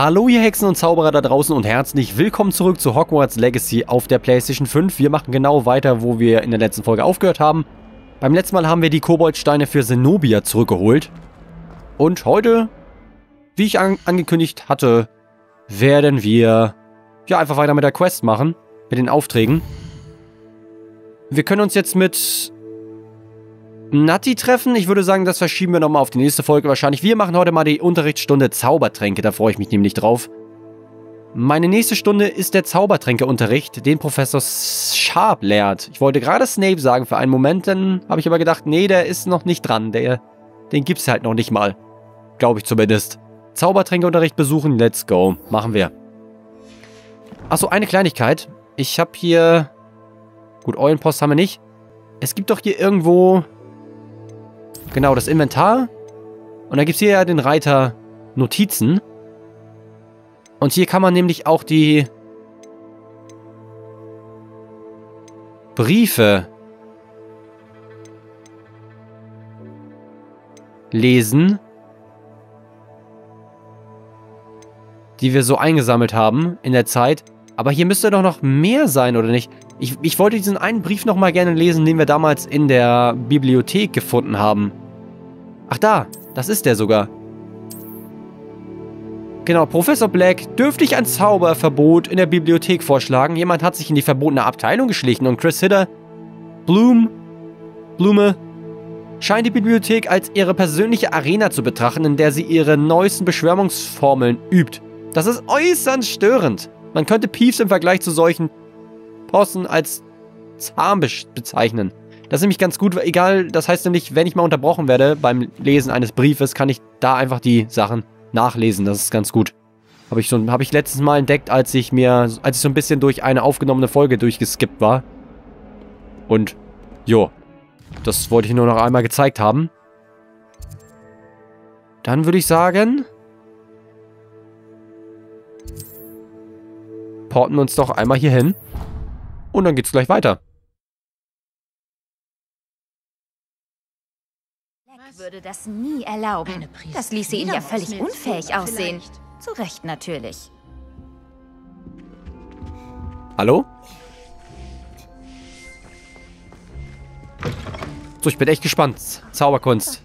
Hallo ihr Hexen und Zauberer da draußen und herzlich willkommen zurück zu Hogwarts Legacy auf der Playstation 5. Wir machen genau weiter, wo wir in der letzten Folge aufgehört haben. Beim letzten Mal haben wir die Koboldsteine für Zenobia zurückgeholt. Und heute, wie ich an angekündigt hatte, werden wir ja einfach weiter mit der Quest machen, mit den Aufträgen. Wir können uns jetzt mit Natti treffen. Ich würde sagen, das verschieben wir nochmal auf die nächste Folge wahrscheinlich. Wir machen heute mal die Unterrichtsstunde Zaubertränke. Da freue ich mich nämlich drauf. Meine nächste Stunde ist der Zaubertränkeunterricht, den Professor Sharp lehrt. Ich wollte gerade Snape sagen für einen Moment, dann habe ich aber gedacht, nee, der ist noch nicht dran. Der, den gibt's halt noch nicht mal. Glaube ich zumindest. Zaubertränkeunterricht besuchen, let's go. Machen wir. Achso, eine Kleinigkeit. Ich habe hier... Gut, Eulenpost haben wir nicht. Es gibt doch hier irgendwo Genau, das Inventar. Und dann gibt es hier ja den Reiter Notizen. Und hier kann man nämlich auch die Briefe lesen, die wir so eingesammelt haben in der Zeit. Aber hier müsste doch noch mehr sein, oder nicht? Ich, ich wollte diesen einen Brief nochmal gerne lesen, den wir damals in der Bibliothek gefunden haben. Ach da, das ist der sogar. Genau, Professor Black, dürfte ich ein Zauberverbot in der Bibliothek vorschlagen? Jemand hat sich in die verbotene Abteilung geschlichen und Chris Hitter, Bloom, Blume, scheint die Bibliothek als ihre persönliche Arena zu betrachten, in der sie ihre neuesten Beschwörungsformeln übt. Das ist äußerst störend. Man könnte Peeves im Vergleich zu solchen Posten als zahm bezeichnen. Das ist nämlich ganz gut, egal, das heißt nämlich, wenn ich mal unterbrochen werde beim Lesen eines Briefes, kann ich da einfach die Sachen nachlesen. Das ist ganz gut. Habe ich, so, hab ich letztes Mal entdeckt, als ich mir, als ich so ein bisschen durch eine aufgenommene Folge durchgeskippt war. Und, jo, das wollte ich nur noch einmal gezeigt haben. Dann würde ich sagen, porten uns doch einmal hier hin. Und dann geht's gleich weiter. würde das nie erlauben. Das ließe ihn ja völlig unfähig aussehen. Zu Recht natürlich. Hallo? So, ich bin echt gespannt. Zauberkunst.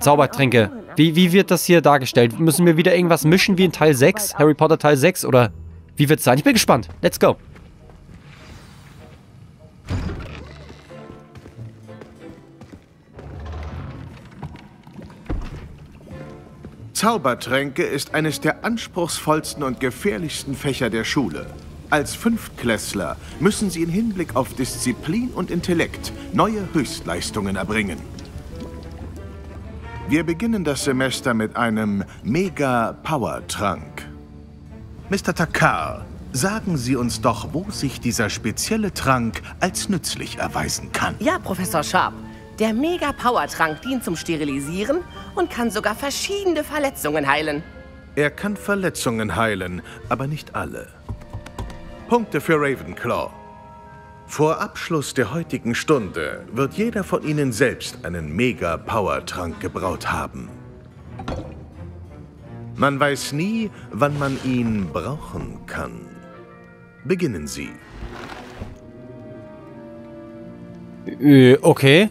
Zaubertränke. Wie, wie wird das hier dargestellt? Müssen wir wieder irgendwas mischen wie in Teil 6? Harry Potter Teil 6? Oder wie wird es sein? Ich bin gespannt. Let's go. Zaubertränke ist eines der anspruchsvollsten und gefährlichsten Fächer der Schule. Als Fünftklässler müssen sie in Hinblick auf Disziplin und Intellekt neue Höchstleistungen erbringen. Wir beginnen das Semester mit einem Mega-Power-Trank. Mr. Takar, sagen Sie uns doch, wo sich dieser spezielle Trank als nützlich erweisen kann. Ja, Professor Sharp. Der Mega-Power-Trank dient zum Sterilisieren und kann sogar verschiedene Verletzungen heilen. Er kann Verletzungen heilen, aber nicht alle. Punkte für Ravenclaw. Vor Abschluss der heutigen Stunde wird jeder von Ihnen selbst einen Mega-Power-Trank gebraut haben. Man weiß nie, wann man ihn brauchen kann. Beginnen Sie. Äh, okay.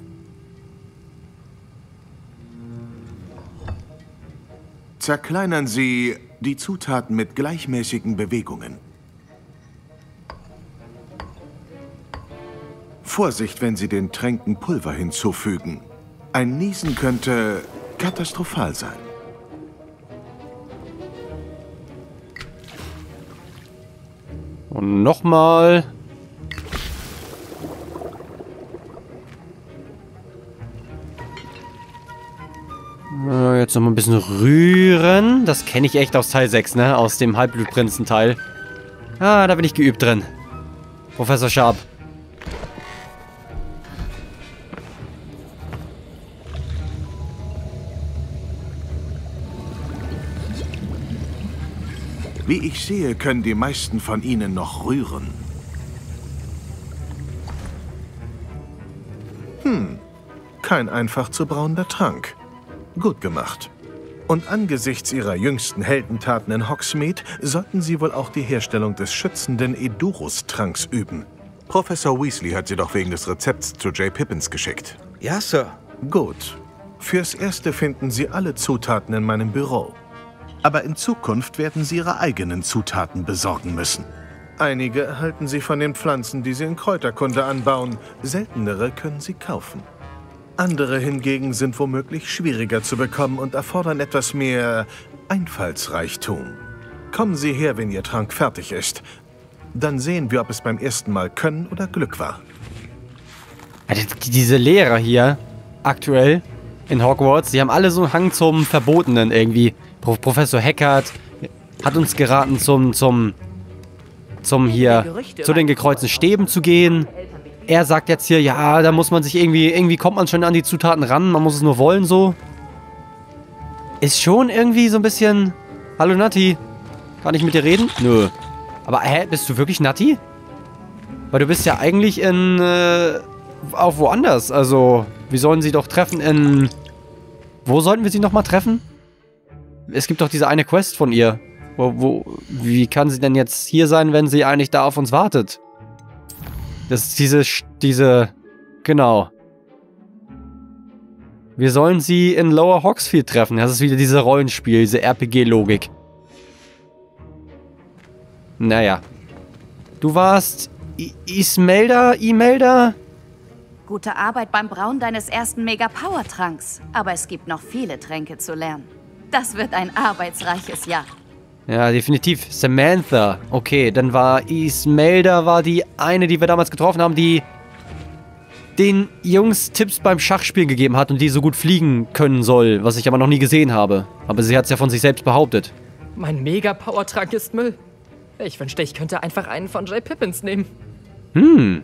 Zerkleinern Sie die Zutaten mit gleichmäßigen Bewegungen. Vorsicht, wenn Sie den Tränken Pulver hinzufügen. Ein Niesen könnte katastrophal sein. Und nochmal. Jetzt nochmal ein bisschen rühren. Das kenne ich echt aus Teil 6, ne? Aus dem Halbblutprinzen-Teil. Ah, da bin ich geübt drin. Professor Sharp. Wie ich sehe, können die meisten von Ihnen noch rühren. Hm, kein einfach zu brauender Trank. Gut gemacht. Und angesichts ihrer jüngsten Heldentaten in Hogsmeade sollten sie wohl auch die Herstellung des schützenden Edurus-Tranks üben. Professor Weasley hat sie doch wegen des Rezepts zu J. Pippins geschickt. Ja, Sir. Gut. Fürs Erste finden Sie alle Zutaten in meinem Büro. Aber in Zukunft werden Sie Ihre eigenen Zutaten besorgen müssen. Einige erhalten Sie von den Pflanzen, die Sie in Kräuterkunde anbauen. Seltenere können Sie kaufen. Andere hingegen sind womöglich schwieriger zu bekommen und erfordern etwas mehr Einfallsreichtum. Kommen Sie her, wenn Ihr Trank fertig ist. Dann sehen wir, ob es beim ersten Mal Können oder Glück war. Diese Lehrer hier, aktuell in Hogwarts, die haben alle so einen Hang zum Verbotenen irgendwie. Pro Professor Heckert hat uns geraten zum, zum, zum hier, zu den gekreuzten Stäben zu gehen. Er sagt jetzt hier, ja, da muss man sich irgendwie, irgendwie kommt man schon an die Zutaten ran, man muss es nur wollen so. Ist schon irgendwie so ein bisschen, hallo Natti, kann ich mit dir reden? Nö. Aber hä, bist du wirklich Natti? Weil du bist ja eigentlich in, äh, auch woanders. Also, wir sollen sie doch treffen in... Wo sollten wir sie nochmal treffen? Es gibt doch diese eine Quest von ihr. Wo, wo, wie kann sie denn jetzt hier sein, wenn sie eigentlich da auf uns wartet? Das ist diese, diese, genau. Wir sollen sie in Lower Hogsfield treffen. Das ist wieder diese Rollenspiel, diese RPG-Logik. Naja. Du warst I Ismelda? Imelda? Gute Arbeit beim Brauen deines ersten Mega-Power-Tranks. Aber es gibt noch viele Tränke zu lernen. Das wird ein arbeitsreiches Jahr. Ja, definitiv. Samantha. Okay, dann war Ismelda war die eine, die wir damals getroffen haben, die den Jungs Tipps beim Schachspielen gegeben hat und die so gut fliegen können soll, was ich aber noch nie gesehen habe. Aber sie hat es ja von sich selbst behauptet. Mein Mega-Power-Trank ist Müll. Ich wünschte, ich könnte einfach einen von J. Pippins nehmen. Hm.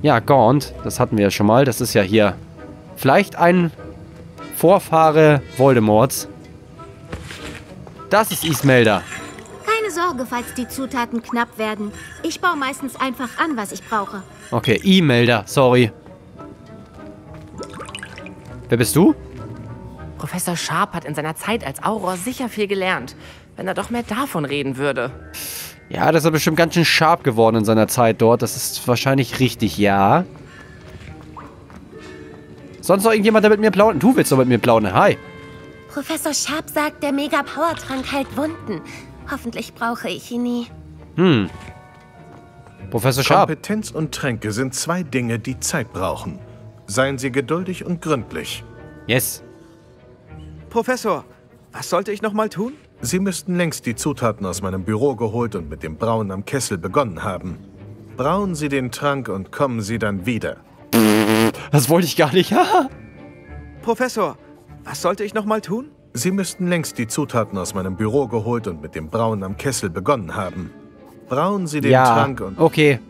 Ja, Gaunt, das hatten wir ja schon mal. Das ist ja hier vielleicht ein Vorfahre Voldemorts. Das ist Ismelda. Keine Sorge, falls die Zutaten knapp werden. Ich baue meistens einfach an, was ich brauche. Okay, E-Melder, sorry. Wer bist du? Professor Sharp hat in seiner Zeit als Auror sicher viel gelernt. Wenn er doch mehr davon reden würde. Ja, das ist er bestimmt ganz schön scharf geworden in seiner Zeit dort. Das ist wahrscheinlich richtig, ja. Sonst noch irgendjemand, der mit mir plaudern? Du willst doch mit mir plaudern. Hi. Professor Sharp sagt, der Mega-Power-Trank heilt Wunden. Hoffentlich brauche ich ihn nie. Hm. Professor Sharp. Kompetenz und Tränke sind zwei Dinge, die Zeit brauchen. Seien Sie geduldig und gründlich. Yes. Professor, was sollte ich nochmal tun? Sie müssten längst die Zutaten aus meinem Büro geholt und mit dem Brauen am Kessel begonnen haben. Brauen Sie den Trank und kommen Sie dann wieder. Das wollte ich gar nicht. Professor, was sollte ich nochmal tun? Sie müssten längst die Zutaten aus meinem Büro geholt und mit dem Brauen am Kessel begonnen haben. Brauen Sie den ja, Trank und... okay.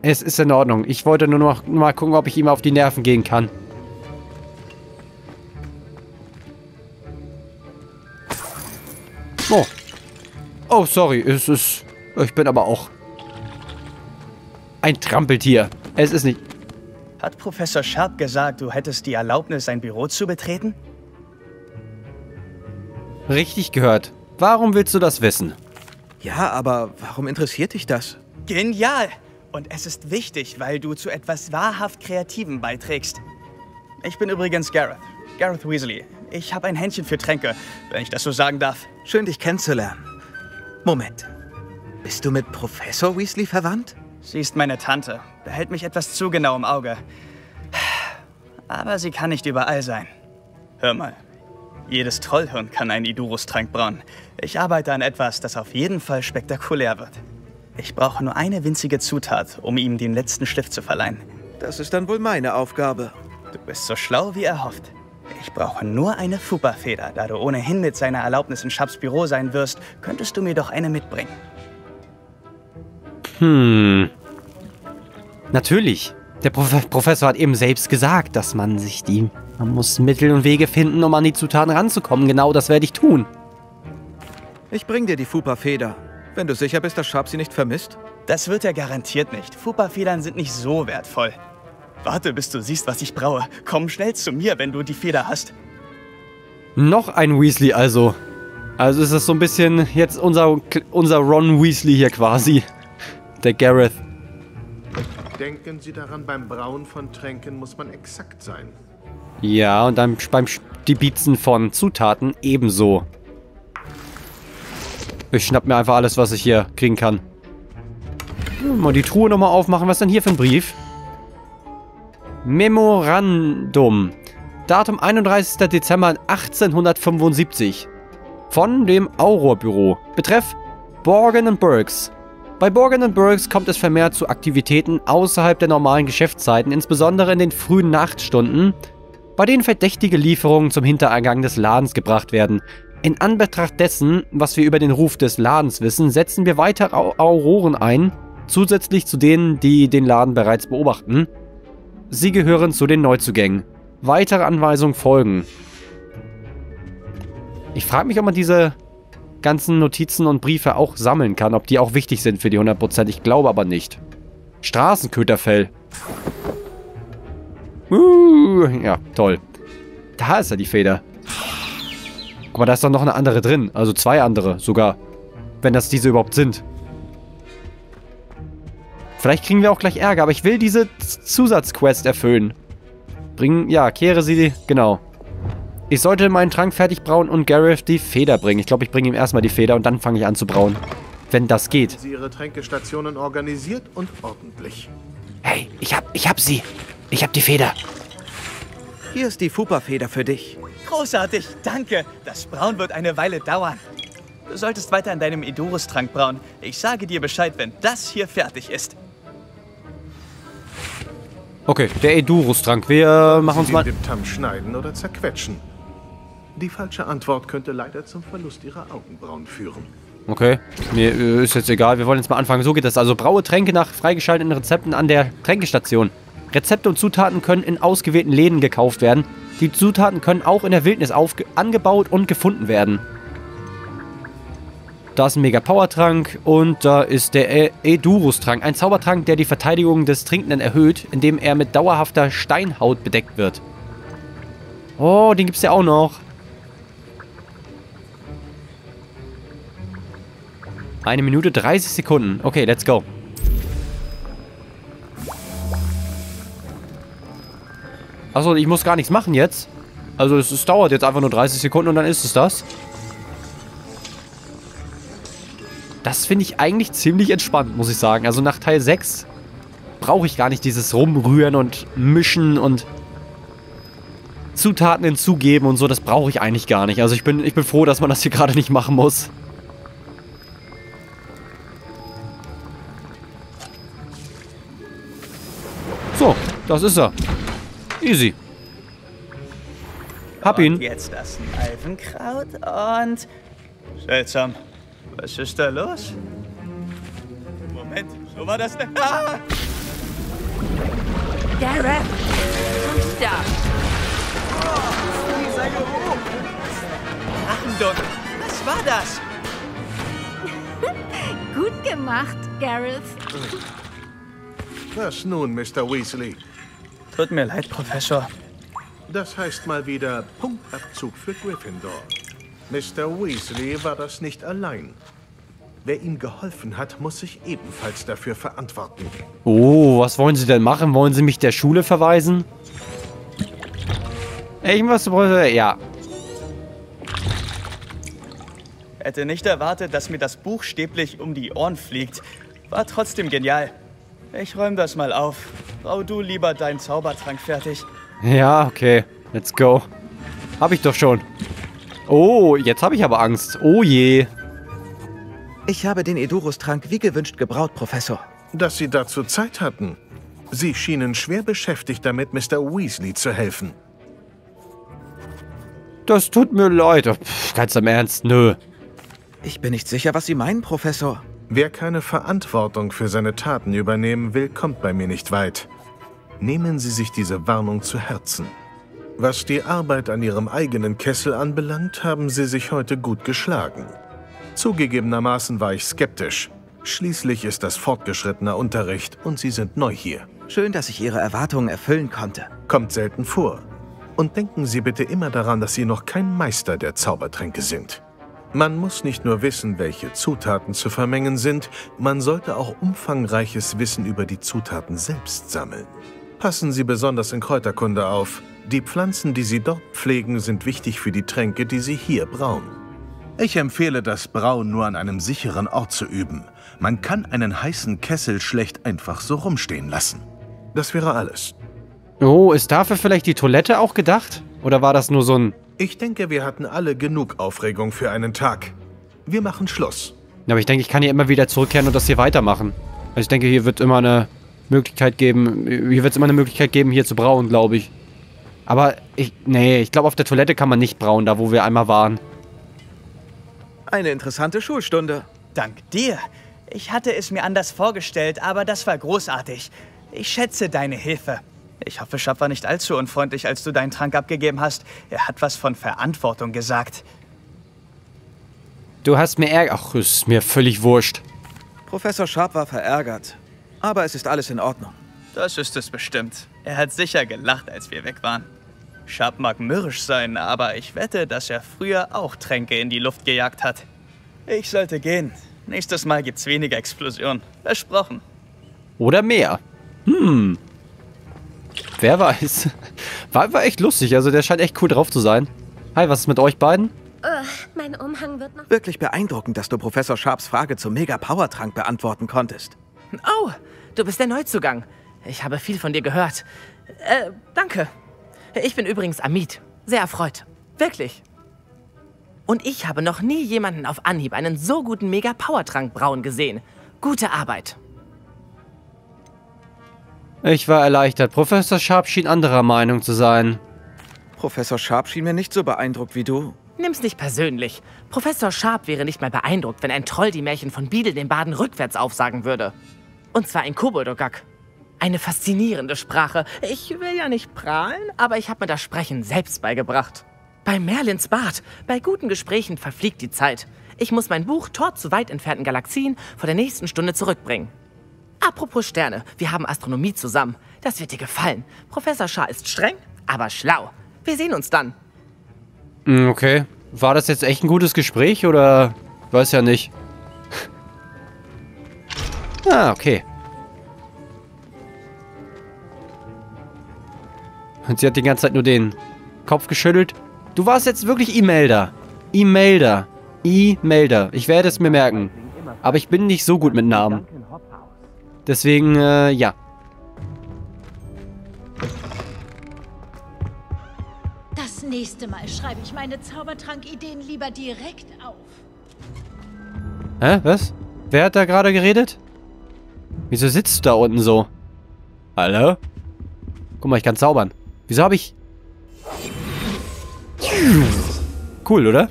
Es ist in Ordnung. Ich wollte nur noch mal gucken, ob ich ihm auf die Nerven gehen kann. Oh. Oh, sorry. Es ist... Ich bin aber auch... Ein Trampeltier. Es ist nicht... Hat Professor Sharp gesagt, du hättest die Erlaubnis, sein Büro zu betreten? Richtig gehört. Warum willst du das wissen? Ja, aber warum interessiert dich das? Genial! Und es ist wichtig, weil du zu etwas wahrhaft Kreativem beiträgst. Ich bin übrigens Gareth. Gareth Weasley. Ich habe ein Händchen für Tränke, wenn ich das so sagen darf. Schön, dich kennenzulernen. Moment. Bist du mit Professor Weasley verwandt? Sie ist meine Tante. Behält mich etwas zu genau im Auge. Aber sie kann nicht überall sein. Hör mal. Jedes Trollhirn kann einen Idurus-Trank brauen. Ich arbeite an etwas, das auf jeden Fall spektakulär wird. Ich brauche nur eine winzige Zutat, um ihm den letzten Stift zu verleihen. Das ist dann wohl meine Aufgabe. Du bist so schlau, wie er hofft. Ich brauche nur eine Fupa-Feder. Da du ohnehin mit seiner Erlaubnis in Schaps Büro sein wirst, könntest du mir doch eine mitbringen. Hm. Natürlich. Der Prof Professor hat eben selbst gesagt, dass man sich die... Man muss Mittel und Wege finden, um an die Zutaten ranzukommen. Genau das werde ich tun. Ich bring dir die Fupa-Feder. Wenn du sicher bist, dass Sharp sie nicht vermisst. Das wird er garantiert nicht. Fupa-Federn sind nicht so wertvoll. Warte, bis du siehst, was ich braue. Komm schnell zu mir, wenn du die Feder hast. Noch ein Weasley also. Also ist das so ein bisschen jetzt unser, unser Ron Weasley hier quasi. Der Gareth. Denken Sie daran, beim Brauen von Tränken muss man exakt sein. Ja, und dann beim Stibitzen von Zutaten ebenso. Ich schnapp mir einfach alles, was ich hier kriegen kann. Mal die Truhe nochmal aufmachen. Was ist denn hier für ein Brief? Memorandum. Datum 31. Dezember 1875. Von dem Auror-Büro. Betreff Borgen Burks. Bei Borgen Burks kommt es vermehrt zu Aktivitäten außerhalb der normalen Geschäftszeiten, insbesondere in den frühen Nachtstunden, bei denen verdächtige Lieferungen zum Hintereingang des Ladens gebracht werden. In Anbetracht dessen, was wir über den Ruf des Ladens wissen, setzen wir weitere Auroren ein, zusätzlich zu denen, die den Laden bereits beobachten. Sie gehören zu den Neuzugängen. Weitere Anweisungen folgen. Ich frage mich, ob man diese ganzen Notizen und Briefe auch sammeln kann, ob die auch wichtig sind für die 100%. Ich glaube aber nicht. Straßenköterfell. Uh, ja, toll. Da ist ja die Feder. Guck mal, da ist doch noch eine andere drin. Also zwei andere sogar. Wenn das diese überhaupt sind. Vielleicht kriegen wir auch gleich Ärger, aber ich will diese Zusatzquest erfüllen. Bringen, ja, kehre sie, genau. Ich sollte meinen Trank fertig brauen und Gareth die Feder bringen. Ich glaube, ich bringe ihm erstmal die Feder und dann fange ich an zu brauen. Wenn das geht. Sie Ihre Tränkestationen organisiert und ordentlich. Hey, ich hab, ich hab sie. Ich hab die Feder. Hier ist die Fupa-Feder für dich. Großartig, danke. Das Brauen wird eine Weile dauern. Du solltest weiter an deinem Edurus-Trank brauen. Ich sage dir Bescheid, wenn das hier fertig ist. Okay, der Edurus-Trank. Wir machen uns Sie mal... den Diptam schneiden oder zerquetschen. Die falsche Antwort könnte leider zum Verlust Ihrer Augenbrauen führen. Okay, mir äh, ist jetzt egal. Wir wollen jetzt mal anfangen. So geht das. Also braue Tränke nach freigeschalteten Rezepten an der Tränkestation. Rezepte und Zutaten können in ausgewählten Läden gekauft werden. Die Zutaten können auch in der Wildnis angebaut und gefunden werden. Da ist ein Mega Power Trank und da ist der e Edurus Trank. Ein Zaubertrank, der die Verteidigung des Trinkenden erhöht, indem er mit dauerhafter Steinhaut bedeckt wird. Oh, den gibt's ja auch noch. Eine Minute 30 Sekunden. Okay, let's go. Achso, ich muss gar nichts machen jetzt. Also es, es, dauert jetzt einfach nur 30 Sekunden und dann ist es das. Das finde ich eigentlich ziemlich entspannt, muss ich sagen. Also nach Teil 6 brauche ich gar nicht dieses Rumrühren und Mischen und Zutaten hinzugeben und so. Das brauche ich eigentlich gar nicht. Also ich bin, ich bin froh, dass man das hier gerade nicht machen muss. So, das ist er. Easy. Hab ihn. Und jetzt das Alvenkraut und... Seltsam. Was ist da los? Moment, so war das denn? Ah! Gareth! Und da! Dieser Geruch! Drachendunkel! Was war das? Gut gemacht, Gareth. Was nun, Mr. Weasley? Tut mir leid, Professor. Das heißt mal wieder Punktabzug für Gryffindor. Mr. Weasley war das nicht allein. Wer ihm geholfen hat, muss sich ebenfalls dafür verantworten. Oh, was wollen Sie denn machen? Wollen Sie mich der Schule verweisen? Irgendwas, ja. Hätte nicht erwartet, dass mir das buchstäblich um die Ohren fliegt. War trotzdem genial. Ich räume das mal auf. Brau du lieber deinen Zaubertrank fertig. Ja, okay. Let's go. Hab ich doch schon. Oh, jetzt habe ich aber Angst. Oh je. Ich habe den Edurus-Trank wie gewünscht gebraut, Professor. Dass Sie dazu Zeit hatten. Sie schienen schwer beschäftigt damit, Mr. Weasley zu helfen. Das tut mir leid. Pff, ganz im Ernst, nö. Ich bin nicht sicher, was Sie meinen, Professor. Wer keine Verantwortung für seine Taten übernehmen will, kommt bei mir nicht weit. Nehmen Sie sich diese Warnung zu Herzen. Was die Arbeit an Ihrem eigenen Kessel anbelangt, haben Sie sich heute gut geschlagen. Zugegebenermaßen war ich skeptisch. Schließlich ist das fortgeschrittener Unterricht und Sie sind neu hier. Schön, dass ich Ihre Erwartungen erfüllen konnte. Kommt selten vor. Und denken Sie bitte immer daran, dass Sie noch kein Meister der Zaubertränke sind. Man muss nicht nur wissen, welche Zutaten zu vermengen sind, man sollte auch umfangreiches Wissen über die Zutaten selbst sammeln. Passen Sie besonders in Kräuterkunde auf. Die Pflanzen, die Sie dort pflegen, sind wichtig für die Tränke, die Sie hier brauen. Ich empfehle das Brauen nur an einem sicheren Ort zu üben. Man kann einen heißen Kessel schlecht einfach so rumstehen lassen. Das wäre alles. Oh, ist dafür vielleicht die Toilette auch gedacht? Oder war das nur so ein... Ich denke, wir hatten alle genug Aufregung für einen Tag. Wir machen Schluss. Ja, aber ich denke, ich kann hier immer wieder zurückkehren und das hier weitermachen. Also ich denke, hier wird immer eine Möglichkeit geben, hier wird es immer eine Möglichkeit geben, hier zu brauen, glaube ich. Aber ich, nee, ich glaube, auf der Toilette kann man nicht brauen, da wo wir einmal waren. Eine interessante Schulstunde. Dank dir. Ich hatte es mir anders vorgestellt, aber das war großartig. Ich schätze deine Hilfe. Ich hoffe, Schapp war nicht allzu unfreundlich, als du deinen Trank abgegeben hast. Er hat was von Verantwortung gesagt. Du hast mir Ärger... Ach, ist mir völlig wurscht. Professor Sharp war verärgert. Aber es ist alles in Ordnung. Das ist es bestimmt. Er hat sicher gelacht, als wir weg waren. Sharp mag mürrisch sein, aber ich wette, dass er früher auch Tränke in die Luft gejagt hat. Ich sollte gehen. Nächstes Mal gibt's weniger Explosionen. Versprochen. Oder mehr. Hm. Wer weiß. War, war echt lustig, also der scheint echt cool drauf zu sein. Hi, was ist mit euch beiden? Uh, mein Umhang wird noch... Wirklich beeindruckend, dass du Professor Sharps Frage zum Mega-Power-Trank beantworten konntest. Oh, du bist der Neuzugang. Ich habe viel von dir gehört. Äh, danke. Ich bin übrigens Amit. Sehr erfreut. Wirklich. Und ich habe noch nie jemanden auf Anhieb einen so guten Mega-Power-Trank brauen gesehen. Gute Arbeit. Ich war erleichtert. Professor Sharp schien anderer Meinung zu sein. Professor Sharp schien mir nicht so beeindruckt wie du. Nimm's nicht persönlich. Professor Sharp wäre nicht mal beeindruckt, wenn ein Troll die Märchen von Beadle den Baden rückwärts aufsagen würde. Und zwar in Koboldogak. Eine faszinierende Sprache. Ich will ja nicht prahlen, aber ich habe mir das Sprechen selbst beigebracht. Bei Merlins Bad, bei guten Gesprächen verfliegt die Zeit. Ich muss mein Buch Tor zu weit entfernten Galaxien vor der nächsten Stunde zurückbringen. Apropos Sterne, wir haben Astronomie zusammen. Das wird dir gefallen. Professor Shah ist streng, aber schlau. Wir sehen uns dann. Hm, Okay. War das jetzt echt ein gutes Gespräch oder... Weiß ja nicht. ah, okay. Und sie hat die ganze Zeit nur den Kopf geschüttelt. Du warst jetzt wirklich E-Melder. E-Melder. E-Melder. Ich werde es mir merken. Aber ich bin nicht so gut mit Namen. Deswegen, äh, ja. Das nächste Mal schreibe ich meine Zaubertrankideen lieber direkt auf. Hä? Was? Wer hat da gerade geredet? Wieso sitzt du da unten so? Hallo? Guck mal, ich kann zaubern. Wieso habe ich... Cool, oder?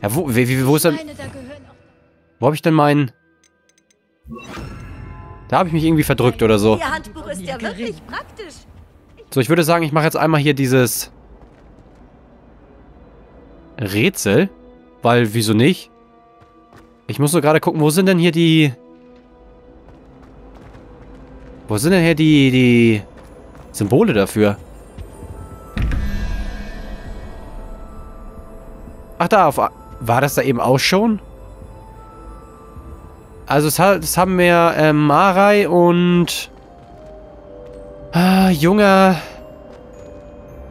Ja, wo, wie, wie, wo ist denn... Wo habe ich denn meinen... Da habe ich mich irgendwie verdrückt oder so. Ihr Handbuch ist ja wirklich praktisch. So, ich würde sagen, ich mache jetzt einmal hier dieses... Rätsel. Weil, wieso nicht? Ich muss nur gerade gucken, wo sind denn hier die... Wo sind denn hier die, die Symbole dafür? Ach, da, auf... A- War das da eben auch schon? Also, es, hat, haben mir ähm, Marai und... Ah, junger...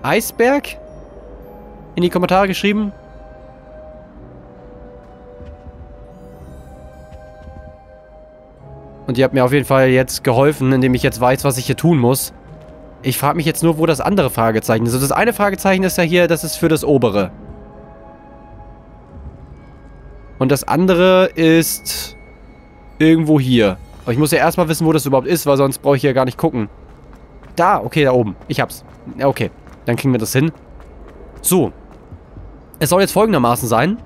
Eisberg? In die Kommentare geschrieben. Und ihr habt mir auf jeden Fall jetzt geholfen, indem ich jetzt weiß, was ich hier tun muss. Ich frage mich jetzt nur, wo das andere Fragezeichen ist. Also das eine Fragezeichen ist ja hier, das ist für das obere. Und das andere ist irgendwo hier. Aber ich muss ja erstmal wissen, wo das überhaupt ist, weil sonst brauche ich ja gar nicht gucken. Da, okay, da oben. Ich hab's. Okay, dann kriegen wir das hin. So. Es soll jetzt folgendermaßen sein.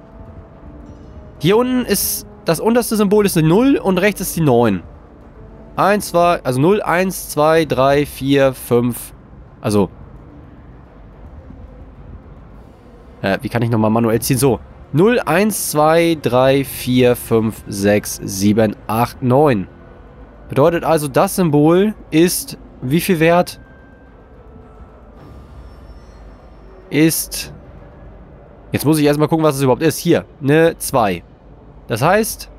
Hier unten ist das unterste Symbol ist eine 0 und rechts ist die 9. 1, 2, also 0, 1, 2, 3, 4, 5. Also. Äh, wie kann ich nochmal manuell ziehen? So. 0, 1, 2, 3, 4, 5, 6, 7, 8, 9. Bedeutet also, das Symbol ist wie viel wert? ist... Jetzt muss ich erstmal gucken, was es überhaupt ist. Hier, eine 2. Das heißt,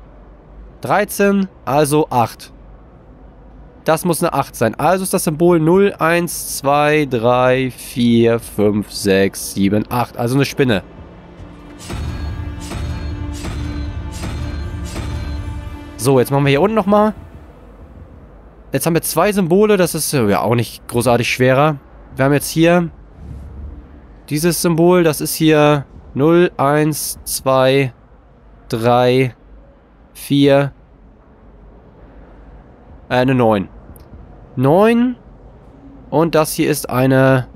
13, also 8. Das muss eine 8 sein. Also ist das Symbol 0, 1, 2, 3, 4, 5, 6, 7, 8. Also eine Spinne. So, jetzt machen wir hier unten nochmal. Jetzt haben wir zwei Symbole. Das ist ja auch nicht großartig schwerer. Wir haben jetzt hier dieses Symbol. Das ist hier 0, 1, 2, 3, 4, äh, eine 9. 9. Und das hier ist eine...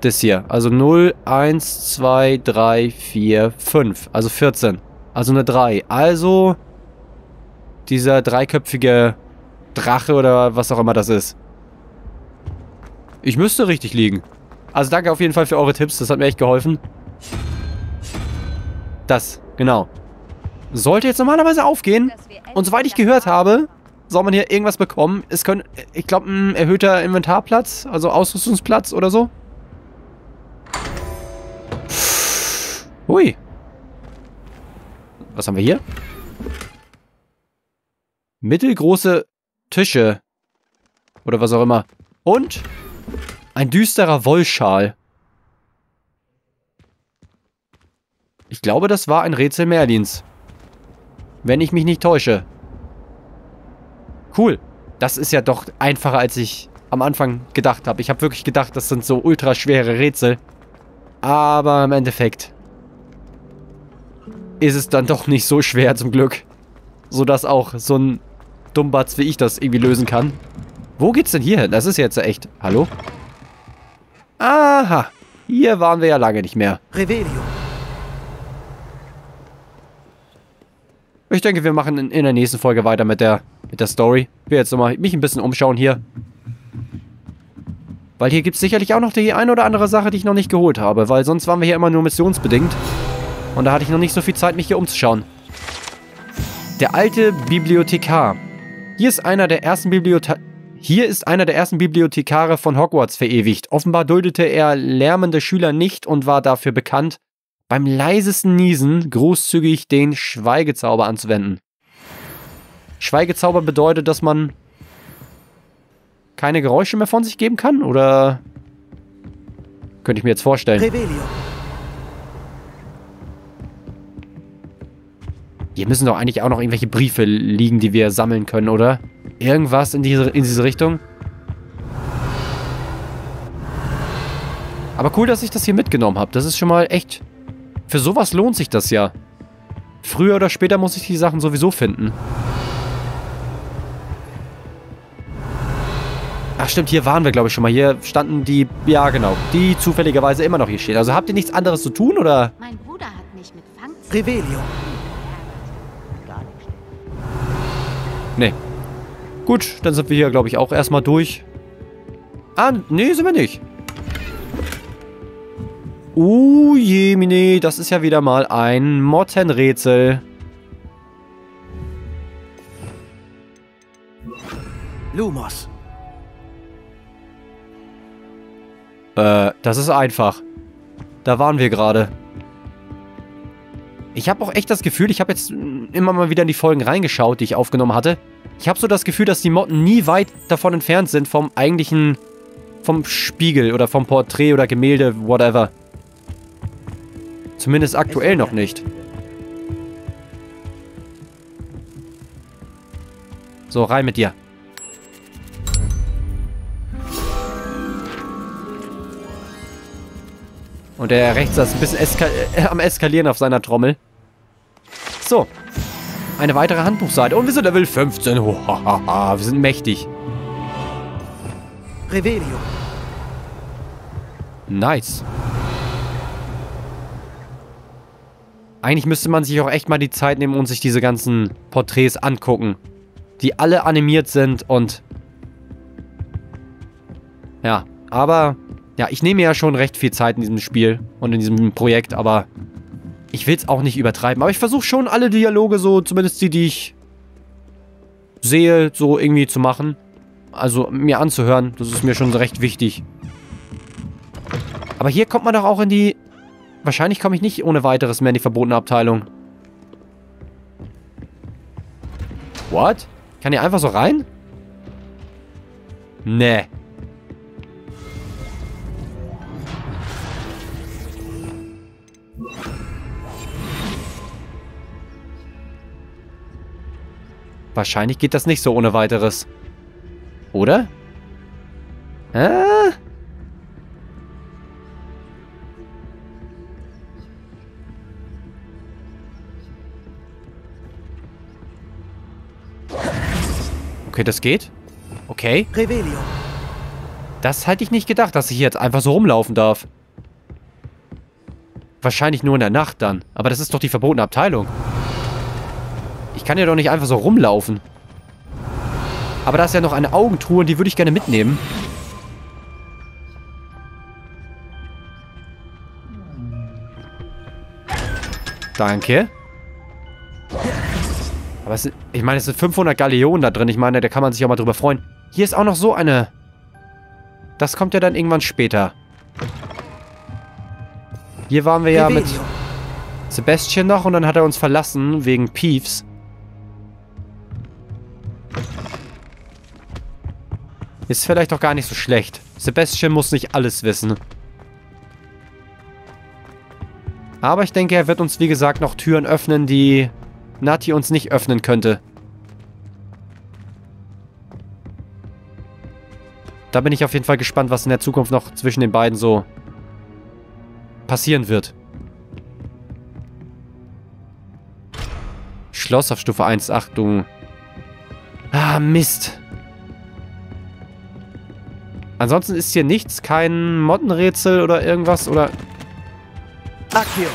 Das hier. Also 0, 1, 2, 3, 4, 5. Also 14. Also eine 3. Also dieser dreiköpfige Drache oder was auch immer das ist. Ich müsste richtig liegen. Also danke auf jeden Fall für eure Tipps. Das hat mir echt geholfen. Das, genau. Sollte jetzt normalerweise aufgehen. Und soweit ich gehört habe, soll man hier irgendwas bekommen. Es können, ich glaube, ein erhöhter Inventarplatz, also Ausrüstungsplatz oder so. Hui. Was haben wir hier? Mittelgroße Tische. Oder was auch immer. Und ein düsterer Wollschal. Ich glaube, das war ein Rätsel Merlins. Wenn ich mich nicht täusche. Cool. Das ist ja doch einfacher, als ich am Anfang gedacht habe. Ich habe wirklich gedacht, das sind so ultra schwere Rätsel. Aber im Endeffekt ist es dann doch nicht so schwer zum Glück. Sodass auch so ein Dummbatz wie ich das irgendwie lösen kann. Wo geht's denn hier hin? Das ist jetzt echt... Hallo? Aha. Hier waren wir ja lange nicht mehr. Revelio. Ich denke, wir machen in, in der nächsten Folge weiter mit der, mit der Story. Ich will jetzt nochmal mich ein bisschen umschauen hier. Weil hier gibt es sicherlich auch noch die eine oder andere Sache, die ich noch nicht geholt habe. Weil sonst waren wir hier immer nur missionsbedingt. Und da hatte ich noch nicht so viel Zeit, mich hier umzuschauen. Der alte Bibliothekar. Hier ist einer der ersten Bibliothe Hier ist einer der ersten Bibliothekare von Hogwarts verewigt. Offenbar duldete er lärmende Schüler nicht und war dafür bekannt, beim leisesten Niesen großzügig den Schweigezauber anzuwenden. Schweigezauber bedeutet, dass man keine Geräusche mehr von sich geben kann? Oder könnte ich mir jetzt vorstellen. Revelio. Hier müssen doch eigentlich auch noch irgendwelche Briefe liegen, die wir sammeln können, oder? Irgendwas in diese, in diese Richtung? Aber cool, dass ich das hier mitgenommen habe. Das ist schon mal echt für sowas lohnt sich das ja. Früher oder später muss ich die Sachen sowieso finden. Ach stimmt, hier waren wir glaube ich schon mal. Hier standen die, ja genau, die zufälligerweise immer noch hier stehen. Also habt ihr nichts anderes zu tun oder? Mein Bruder hat mich mit Fangzähnen... Revelio. Nee. Gut, dann sind wir hier glaube ich auch erstmal durch. Ah, nee, sind wir nicht. Uh, jemine, das ist ja wieder mal ein Mottenrätsel. Lumos. Äh, das ist einfach. Da waren wir gerade. Ich habe auch echt das Gefühl, ich habe jetzt immer mal wieder in die Folgen reingeschaut, die ich aufgenommen hatte. Ich habe so das Gefühl, dass die Motten nie weit davon entfernt sind vom eigentlichen... vom Spiegel oder vom Porträt oder Gemälde, whatever. Zumindest aktuell noch nicht. So, rein mit dir. Und der rechts ist ein bisschen eska äh, am Eskalieren auf seiner Trommel. So. Eine weitere Handbuchseite. Und wir sind Level 15. Hohaha, wir sind mächtig. Revelio. Nice. Eigentlich müsste man sich auch echt mal die Zeit nehmen und sich diese ganzen Porträts angucken. Die alle animiert sind und... Ja, aber... Ja, ich nehme ja schon recht viel Zeit in diesem Spiel und in diesem Projekt, aber... Ich will es auch nicht übertreiben. Aber ich versuche schon alle Dialoge so, zumindest die, die ich sehe, so irgendwie zu machen. Also mir anzuhören, das ist mir schon recht wichtig. Aber hier kommt man doch auch in die... Wahrscheinlich komme ich nicht ohne weiteres mehr in die verbotene Abteilung. What? Kann hier einfach so rein? Nee. Wahrscheinlich geht das nicht so ohne weiteres. Oder? Äh? Okay, das geht. Okay. Revelio. Das hätte ich nicht gedacht, dass ich jetzt einfach so rumlaufen darf. Wahrscheinlich nur in der Nacht dann. Aber das ist doch die verbotene Abteilung. Ich kann ja doch nicht einfach so rumlaufen. Aber da ist ja noch eine Augentruhe und die würde ich gerne mitnehmen. Danke. Aber es, ich meine, es sind 500 Galeonen da drin. Ich meine, da kann man sich auch mal drüber freuen. Hier ist auch noch so eine... Das kommt ja dann irgendwann später. Hier waren wir ja mit Sebastian noch und dann hat er uns verlassen wegen Peeves. Ist vielleicht auch gar nicht so schlecht. Sebastian muss nicht alles wissen. Aber ich denke, er wird uns, wie gesagt, noch Türen öffnen, die Nati uns nicht öffnen könnte. Da bin ich auf jeden Fall gespannt, was in der Zukunft noch zwischen den beiden so passieren wird. Schloss auf Stufe 1. Achtung. Ah, Mist. Ansonsten ist hier nichts. Kein Mottenrätsel oder irgendwas. Oder... Accio.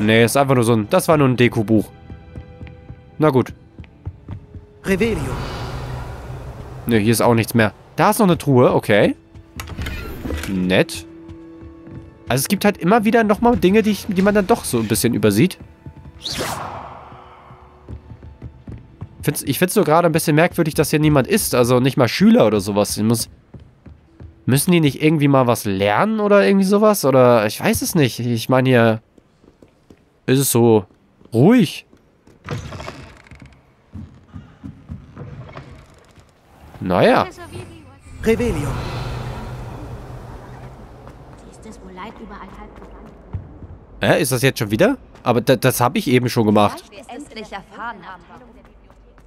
Nee, ist einfach nur so ein... Das war nur ein Deko-Buch. Na gut. Revelio. Ne, hier ist auch nichts mehr. Da ist noch eine Truhe, okay. Nett. Also es gibt halt immer wieder nochmal Dinge, die, ich, die man dann doch so ein bisschen übersieht. Find's, ich finde es nur gerade ein bisschen merkwürdig, dass hier niemand ist. Also nicht mal Schüler oder sowas. Muss, müssen die nicht irgendwie mal was lernen oder irgendwie sowas? Oder ich weiß es nicht. Ich meine hier ist es so ruhig. Naja. Revelio. Äh, ist das jetzt schon wieder? Aber das, das habe ich eben schon gemacht.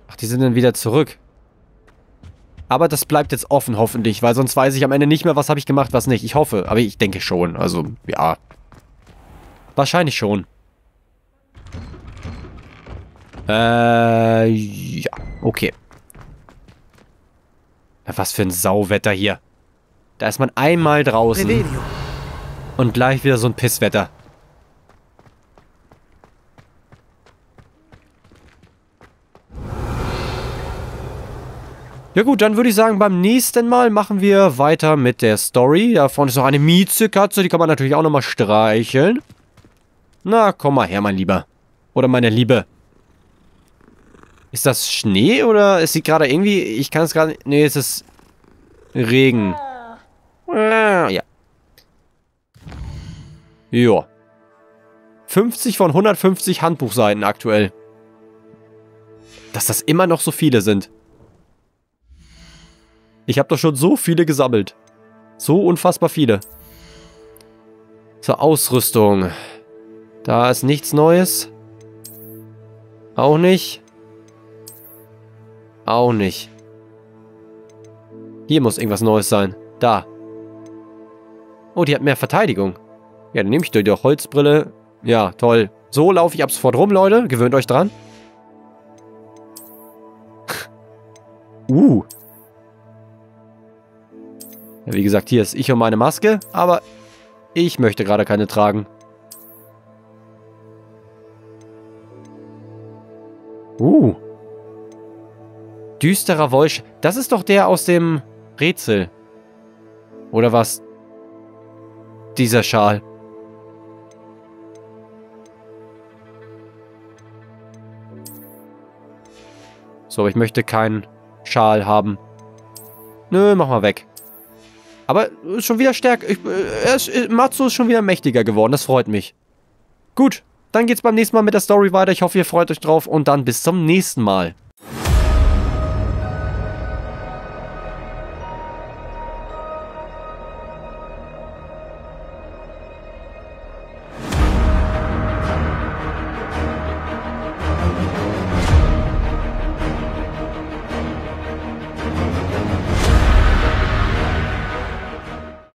Ach, die sind dann wieder zurück. Aber das bleibt jetzt offen, hoffentlich, weil sonst weiß ich am Ende nicht mehr, was habe ich gemacht, was nicht. Ich hoffe, aber ich denke schon. Also, ja. Wahrscheinlich schon. Äh, ja. Okay. Was für ein Sauwetter hier. Da ist man einmal draußen. Und gleich wieder so ein Pisswetter. Ja gut, dann würde ich sagen, beim nächsten Mal machen wir weiter mit der Story. Da vorne ist noch eine Miezekatze, die kann man natürlich auch nochmal streicheln. Na, komm mal her, mein Lieber. Oder meine Liebe. Ist das Schnee oder ist sie gerade irgendwie... Ich kann es gerade... Nee, es ist Regen. Ja. Ja. 50 von 150 Handbuchseiten aktuell. Dass das immer noch so viele sind. Ich habe doch schon so viele gesammelt. So unfassbar viele. Zur Ausrüstung. Da ist nichts Neues. Auch nicht. Auch nicht. Hier muss irgendwas Neues sein. Da. Oh, die hat mehr Verteidigung. Ja, dann nehme ich die Holzbrille. Ja, toll. So laufe ich ab sofort rum, Leute. Gewöhnt euch dran. uh. Wie gesagt, hier ist ich und meine Maske, aber ich möchte gerade keine tragen. Uh. Düsterer Wolsch. Das ist doch der aus dem Rätsel. Oder was? Dieser Schal. So, ich möchte keinen Schal haben. Nö, mach mal weg. Aber ist schon wieder stärker. Ich, äh, er ist, äh, Matsu ist schon wieder mächtiger geworden. Das freut mich. Gut, dann geht's beim nächsten Mal mit der Story weiter. Ich hoffe, ihr freut euch drauf und dann bis zum nächsten Mal.